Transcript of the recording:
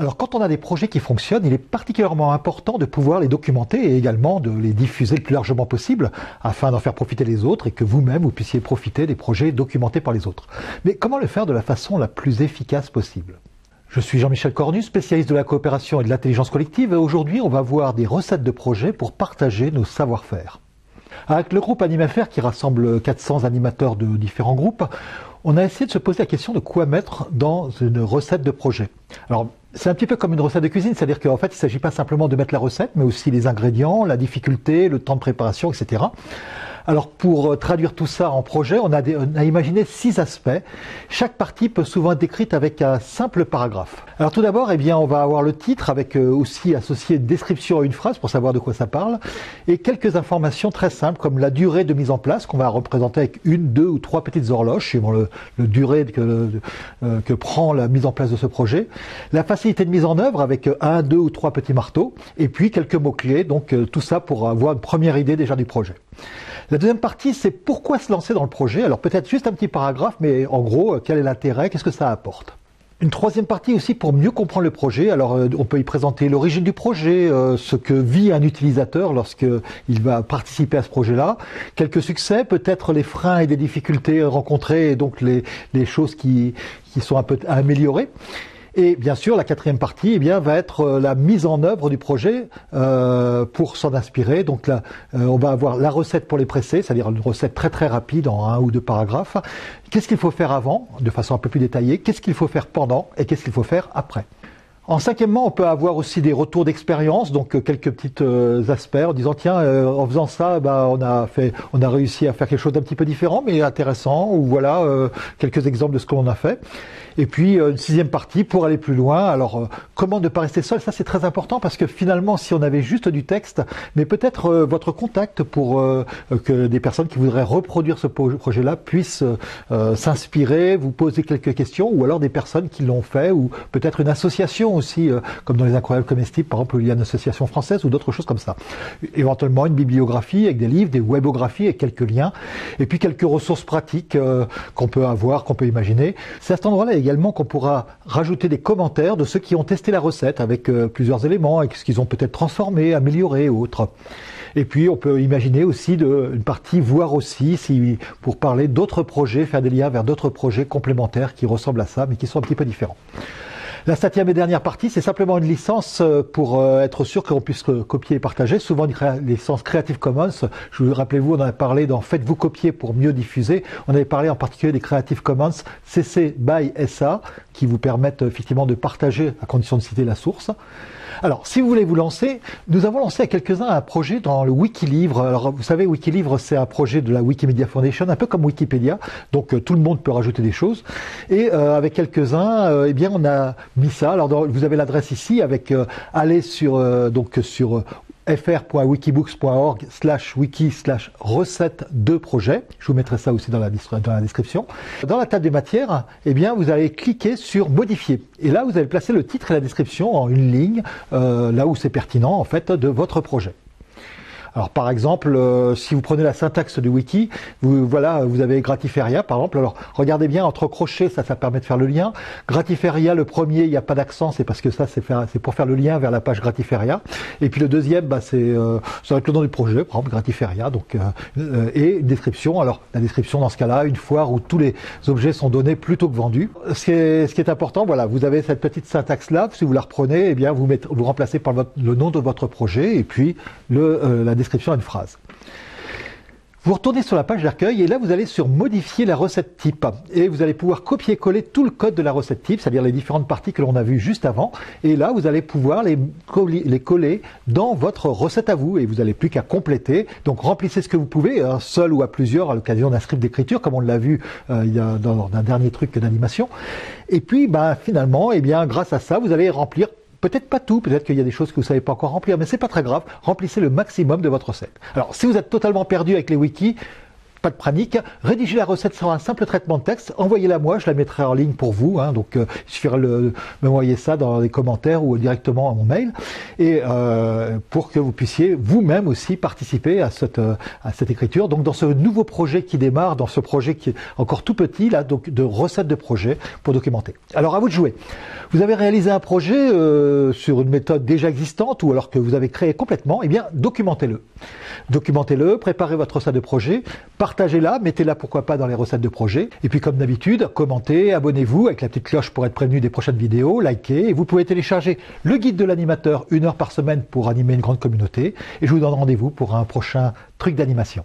Alors quand on a des projets qui fonctionnent, il est particulièrement important de pouvoir les documenter et également de les diffuser le plus largement possible afin d'en faire profiter les autres et que vous-même vous puissiez profiter des projets documentés par les autres. Mais comment le faire de la façon la plus efficace possible? Je suis Jean-Michel Cornu, spécialiste de la coopération et de l'intelligence collective et aujourd'hui on va voir des recettes de projets pour partager nos savoir-faire. Avec le groupe AnimeFaire qui rassemble 400 animateurs de différents groupes, on a essayé de se poser la question de quoi mettre dans une recette de projet. Alors c'est un petit peu comme une recette de cuisine, c'est-à-dire qu'en fait, il ne s'agit pas simplement de mettre la recette, mais aussi les ingrédients, la difficulté, le temps de préparation, etc. Alors pour euh, traduire tout ça en projet, on a, imaginé six aspects. Chaque partie peut souvent être décrite avec un simple paragraphe. Alors tout d'abord, eh bien, on va avoir le titre avec euh, aussi associé une description à une phrase pour savoir de quoi ça parle, et quelques informations très simples comme la durée de mise en place qu'on va représenter avec une, deux ou trois petites horloges suivant le, durée que, euh, que prend la mise en place de ce projet, la facilité de mise en œuvre avec un, deux ou trois petits marteaux, et puis quelques mots clés. Donc tout ça pour avoir une première idée déjà du projet. La deuxième partie, c'est pourquoi se lancer dans le projet? Alors peut-être juste un petit paragraphe, mais en gros, euh, quel est l'intérêt, qu'est-ce que ça apporte? Une troisième partie aussi pour mieux comprendre le projet. Alors euh, on peut y présenter l'origine du projet, euh, ce que vit un utilisateur lorsqu'il va participer à ce projet-là, quelques succès, peut-être les freins et des difficultés rencontrées et donc les, choses qui, sont un peu à améliorer. Et bien sûr, la quatrième partie eh bien, va être euh, la mise en œuvre du projet euh, pour s'en inspirer. Donc là, euh, on va avoir la recette pour les presser, c'est-à-dire une recette très très rapide en un ou deux paragraphes. Qu'est-ce qu'il faut faire avant, de façon un peu plus détaillée? Qu'est-ce qu'il faut faire pendant Et qu'est-ce qu'il faut faire après? En cinquièmement, on peut avoir aussi des retours d'expérience, donc euh, quelques petites euh, aspects en disant tiens, euh, en faisant ça, bah, on a on a réussi à faire quelque chose d'un petit peu différent, mais intéressant, ou voilà quelques exemples de ce qu'on a fait. Et puis une sixième partie pour aller plus loin. Alors comment ne pas rester seul? Ça c'est très important parce que finalement, si on avait juste du texte, mais peut-être votre contact pour que des personnes qui voudraient reproduire ce projet-là puissent s'inspirer, vous poser quelques questions, ou alors des personnes qui l'ont fait, ou peut-être une association aussi, euh, comme dans les incroyables comestibles, par exemple, il y a une association française ou d'autres choses comme ça. Éventuellement une bibliographie avec des livres, des webographies et quelques liens, et puis quelques ressources pratiques euh, qu'on peut avoir, qu'on peut imaginer. C'est à cet endroit-là également qu'on pourra rajouter des commentaires de ceux qui ont testé la recette avec euh, plusieurs éléments, avec ce qu'ils ont peut-être transformé, amélioré ou autre. Et puis on peut imaginer aussi une partie, voir aussi, si, pour parler d'autres projets, faire des liens vers d'autres projets complémentaires qui ressemblent à ça, mais qui sont un petit peu différents. La septième et dernière partie, c'est simplement une licence euh, pour euh, être sûr qu'on puisse copier et partager. Souvent une licence Creative Commons. Je vous rappelez-vous, on en parlé dans Faites-vous copier pour mieux diffuser. On avait parlé en particulier des Creative Commons CC by SA qui vous permettent effectivement de partager à condition de citer la source. Alors, si vous voulez vous lancer, nous avons lancé à quelques-uns un projet dans le Wikilivre. Alors, vous savez, Wikilivre, c'est un projet de la Wikimedia Foundation, un peu comme Wikipédia. Donc, euh, tout le monde peut rajouter des choses. Et euh, avec quelques-uns, euh, eh bien, on a Alors, vous avez l'adresse ici avec aller sur donc sur fr.wikibooks.org slash wiki slash recette de projet. Je vous mettrai ça aussi dans la, dans la description. Dans la table des matières, eh bien, vous allez cliquer sur modifier. Et là, vous allez placer le titre et la description en une ligne, euh, là où c'est pertinent, en fait, de votre projet. Alors par exemple, euh, si vous prenez la syntaxe du wiki, vous, voilà, vous avez Gratiferia par exemple. Alors regardez bien entre crochets, ça, ça permet de faire le lien. Gratiferia, le premier, il n'y a pas d'accent, c'est parce que ça, c'est, pour faire le lien vers la page Gratiferia. Et puis le deuxième, bah, c'est euh, ça va être le nom du projet, par exemple Gratiferia. Donc euh, et une description. Alors la description dans ce cas-là, une foire où tous les objets sont donnés plutôt que vendus. Ce qui est, ce qui est important, voilà, vous avez cette petite syntaxe là. Si vous la reprenez, eh bien vous mettez, vous remplacez par le nom de votre projet et puis le la description à une phrase. Vous retournez sur la page d'accueil et là vous allez sur modifier la recette type et vous allez pouvoir copier-coller tout le code de la recette type, c'est-à-dire les différentes parties que l'on a vues juste avant et là vous allez pouvoir les coller, dans votre recette à vous et vous n'avez plus qu'à compléter. Donc remplissez ce que vous pouvez, hein, seul ou à plusieurs à l'occasion d'un script d'écriture comme on l'a vu euh, dans un dernier truc d'animation. Et puis bah, finalement, eh bien, grâce à ça, vous allez remplir Peut-être pas tout, peut-être qu'il y a des choses que vous ne savez pas encore remplir, mais c'est pas très grave. Remplissez le maximum de votre recette. Alors, si vous êtes totalement perdu avec les wikis, pas de panique. Rédigez la recette sur un simple traitement de texte, envoyez-la moi, je la mettrai en ligne pour vous. Hein. donc euh, il suffira de m'envoyer ça dans les commentaires ou directement à mon mail, et euh, pour que vous puissiez vous-même aussi participer à cette, euh, à cette écriture. Donc dans ce nouveau projet qui démarre, dans ce projet qui est encore tout petit, là, donc de recettes de projet pour documenter. Alors à vous de jouer. Vous avez réalisé un projet sur une méthode déjà existante ou alors que vous avez créé complètement, eh bien documentez-le. Documentez-le, préparez votre recette de projet, partagez-la, mettez-la pourquoi pas dans les recettes de projet. Et puis comme d'habitude, commentez, abonnez-vous avec la petite cloche pour être prévenu des prochaines vidéos, likez. Et vous pouvez télécharger le guide de l'animateur une heure par semaine pour animer une grande communauté. Et je vous donne rendez-vous pour un prochain truc d'animation.